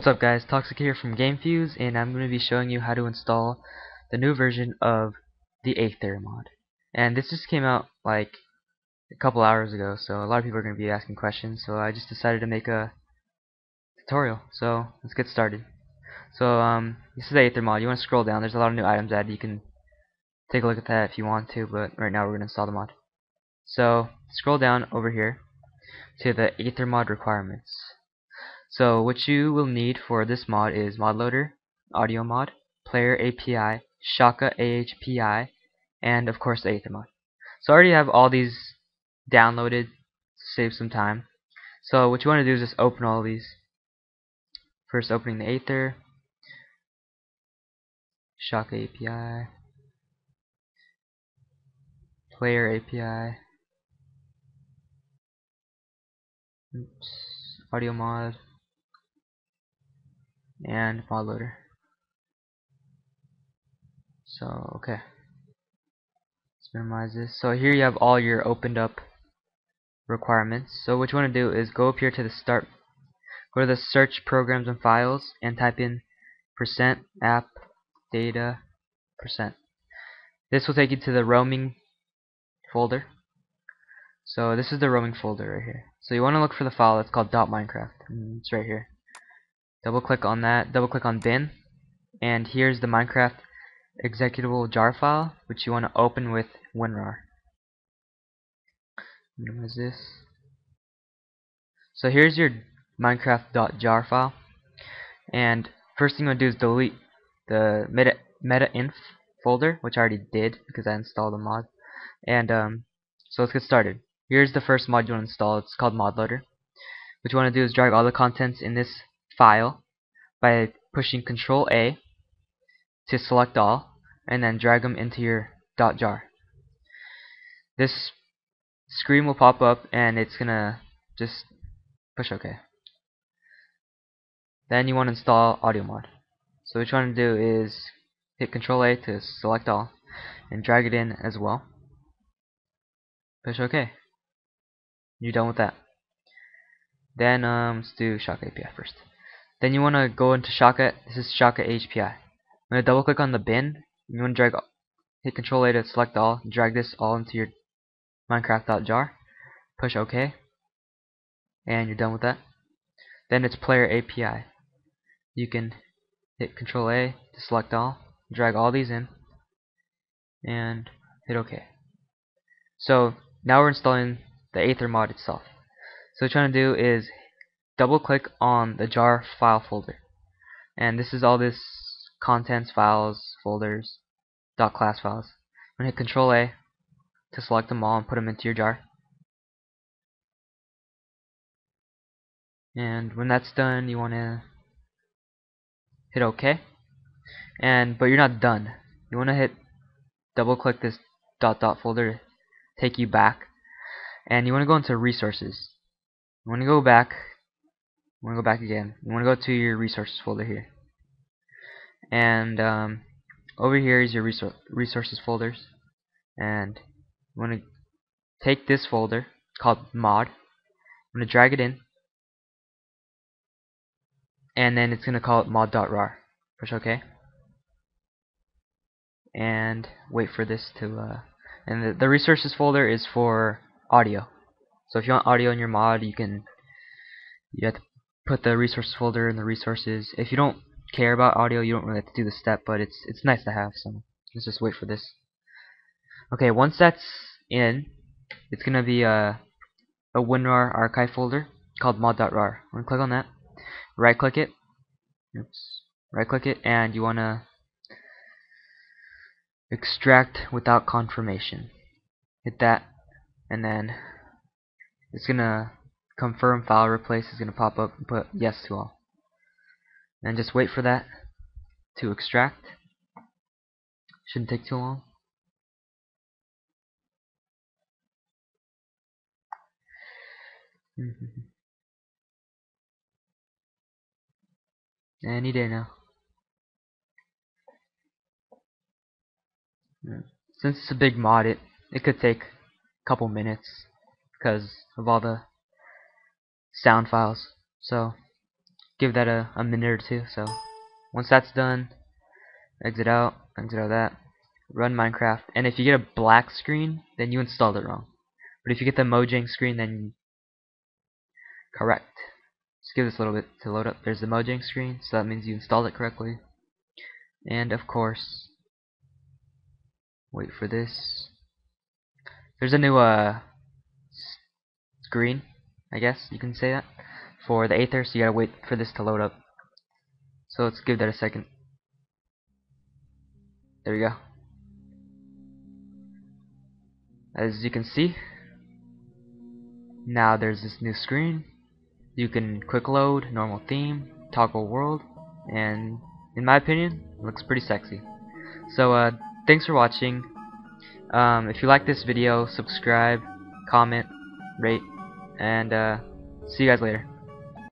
What's up guys, Toxic here from GameFuze and I'm going to be showing you how to install the new version of the Aether mod. And this just came out like a couple hours ago so a lot of people are going to be asking questions so I just decided to make a tutorial. So let's get started. So um, this is the Aether mod. You want to scroll down, there's a lot of new items added. You can take a look at that if you want to but right now we're going to install the mod. So scroll down over here to the Aether mod requirements. So what you will need for this mod is mod loader, audio mod, player API, Shockah AHPI, and of course the Aether mod. So I already have all these downloaded to save some time. So what you want to do is just open all these. First opening the Aether, Shockah API, player API, oops, audio mod, and mod loader. So, okay. Let's minimize this. So here you have all your opened up requirements. So what you want to do is go up here to the start, go to the search programs and files and type in percent app data percent. This will take you to the roaming folder. So this is the roaming folder right here. So you want to look for the file that's called .minecraft. Mm, it's right here double click on that double click on bin and here's the Minecraft executable jar file which you want to open with WinRAR. Minimize this. So here's your minecraft.jar file and first thing you want to do is delete the meta, meta inf folder which I already did because I installed the mod and um, so let's get started. Here's the first mod you want to install. It's called mod loader what you want to do is drag all the contents in this file by pushing Control A to select all and then drag them into your dot .jar. This screen will pop up and it's gonna just push OK. Then you want to install audio mod. So what you want to do is hit Control A to select all and drag it in as well. Push OK. You're done with that. Then um, let's do Shockah API first. Then you want to go into Shockah. This is Shockah API. I'm going to double click on the bin. You want to drag, hit Control A to select all. Drag this all into your Minecraft.jar. Push OK. And you're done with that. Then it's Player API. You can hit Control A to select all. Drag all these in. And hit OK. So now we're installing the Aether mod itself. So what you're trying to do is double click on the jar file folder. And this is all this contents files folders dot class files. I'm gonna hit control A to select them all and put them into your jar. And when that's done you want to hit OK. And but you're not done. You want to hit double click this dot dot folder to take you back. And you want to go into resources. You want to go back you want to go back again. You want to go to your resources folder here. And um, over here is your resor resources folders. And you want to take this folder called mod. I'm going to drag it in. And then it's going to call it mod.rar. Push OK. And wait for this to... Uh, and the, the resources folder is for audio. So if you want audio in your mod, you can you have to put the resources folder in the resources. If you don't care about audio, you don't really have to do the step, but it's it's nice to have. So let's just wait for this. Okay, once that's in, it's gonna be a a WinRAR archive folder called mod.rar. I'm gonna click on that, right click it, oops, right click it, and you wanna extract without confirmation. Hit that, and then it's gonna confirm file replace is going to pop up and put yes to all. And just wait for that to extract. Shouldn't take too long. Any day now. Hmm. Since it's a big mod, it, it could take a couple minutes because of all the sound files. So give that a, a minute or two. So once that's done, exit out, exit out of that, run Minecraft, and if you get a black screen, then you installed it wrong. But if you get the Mojang screen, then correct. Just give this a little bit to load up. There's the Mojang screen, so that means you installed it correctly. And of course, wait for this. There's a new uh screen, I guess you can say that, for the Aether, so you gotta wait for this to load up. So let's give that a second. There we go. As you can see, now there's this new screen. You can quick load, normal theme, toggle world, and in my opinion, looks pretty sexy. So uh, thanks for watching. Um, if you like this video, subscribe, comment, rate, and uh, see you guys later.